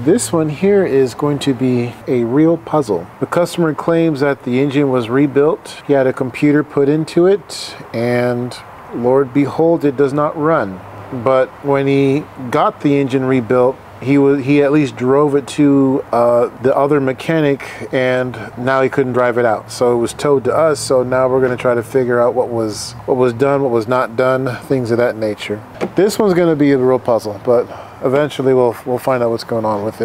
This one here is going to be a real puzzle. The customer claims that the engine was rebuilt. He had a computer put into it and Lord behold, it does not run. But when he got the engine rebuilt, he was he at least drove it to uh, the other mechanic and now he couldn't drive it out so it was towed to us so now we're going to try to figure out what was what was done what was not done things of that nature this one's going to be a real puzzle but eventually we'll we'll find out what's going on with it